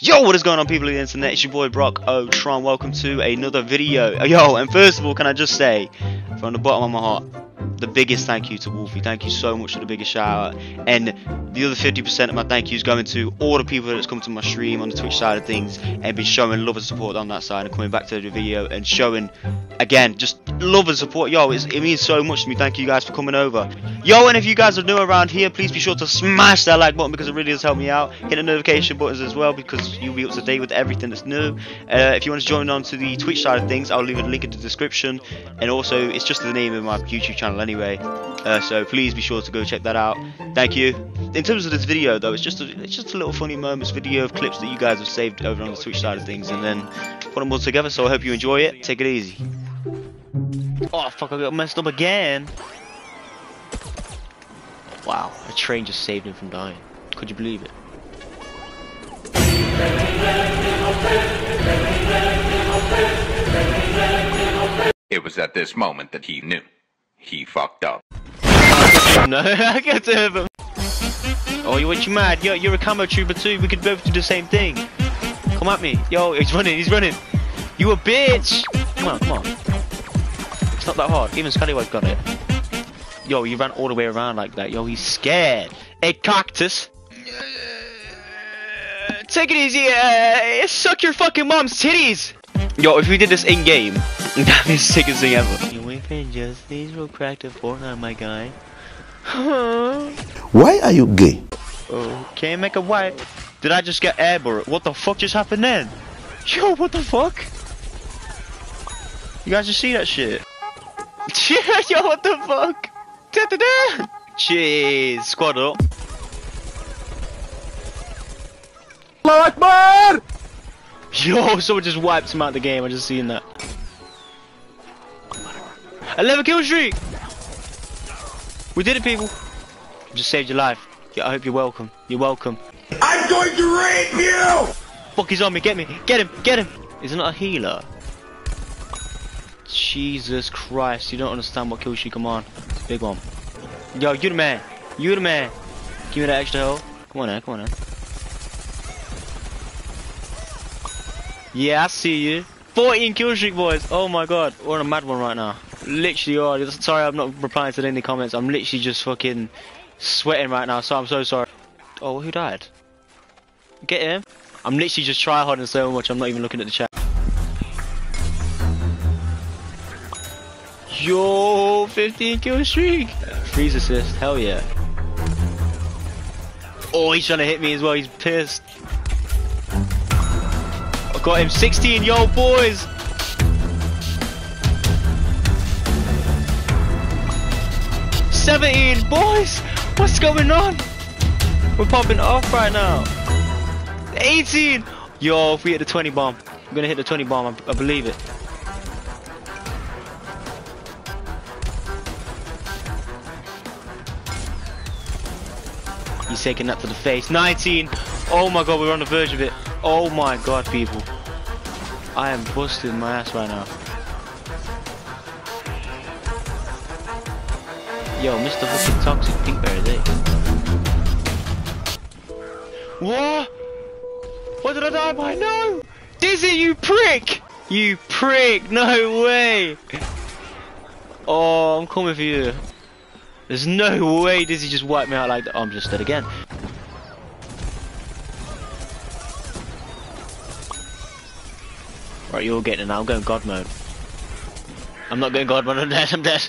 Yo, what is going on people of the internet? It's your boy BrockOtroN. Welcome to another video. Yo, and first of all, can I just say, from the bottom of my heart, the biggest thank you to Wolfy. Thank you so much for the biggest shout out. And the other 50% of my thank you is going to all the people that's come to my stream on the Twitch side of things and been showing love and support on that side and coming back to the video and showing, again, just love and support. Yo, it means so much to me. Thank you guys for coming over. Yo, and if you guys are new around here, please be sure to smash that like button because it really does help me out. Hit the notification buttons as well because you'll be up to date with everything that's new. Uh, if you want to join on to the Twitch side of things, I'll leave a link in the description. And also, it's just the name of my YouTube channel anyway. Uh, so please be sure to go check that out. Thank you. In terms of this video though, it's just a, it's just a little funny moments video of clips that you guys have saved over on the Twitch side of things and then put them all together. So I hope you enjoy it. Take it easy. Oh fuck! I got messed up again. Wow, a train just saved him from dying. Could you believe it? It was at this moment that he knew. He fucked up. no, I get to him. Oh, you what you mad? Yo, you're a camo trooper too. We could both do the same thing. Come at me. Yo, he's running, he's running. You a bitch! Come on, come on. It's not that hard. Even Scallywag got it. Yo, you ran all the way around like that. Yo, he's scared. Hey, cactus. Take it easy. Uh, suck your fucking mom's titties. Yo, if we did this in game, that'd be the sickest thing ever. You wait for just these real cracked at Fortnite, my guy. Why are you gay? Oh, okay, make a wipe. Did I just get airborne? What the fuck just happened then? Yo, what the fuck? You guys just see that shit? Yo, what the fuck? Da -da -da. Cheers, squad up. Allah Akbar! Yo, someone just wiped him out the game. I just seen that. 11 kill streak. We did it, people. Just saved your life. Yeah, I hope you're welcome. You're welcome. I'm going to rape you! Fuck, he's on me. Get me. Get him. Get him. He's not a healer. Jesus Christ. You don't understand what kill streak I'm on. Big one. Yo, you the man. You the man. Give me that extra health. Come on now. Come on now. Yeah, I see you. 14 kill streak, boys. Oh my god, we're on a mad one right now. Literally, oh, sorry I'm not replying to any comments. I'm literally just fucking sweating right now, so I'm so sorry. Oh, who died? Get him. I'm literally just tryharding so much, I'm not even looking at the chat. Yo, 15 kill streak. Freeze assist, hell yeah. Oh, he's trying to hit me as well, he's pissed. I got him 16, yo boys! Seventeen, boys! What's going on? We're popping off right now. 18! Yo, if we hit the 20 bomb, I'm gonna hit the 20 bomb, I, I believe it. He's taking that to the face. 19! Oh my god, we're on the verge of it. Oh my god, people. I am busting my ass right now. Yo, Mr. fucking Toxic Pink Bear, there. What? What did I die by? No! Dizzy, you prick! You prick! No way! Oh, I'm coming for you. There's no way Dizzy just wiped me out like that. Oh, I'm just dead again. Right, you're getting it now. I'm going God mode. I'm not going God mode. I'm dead. I'm dead.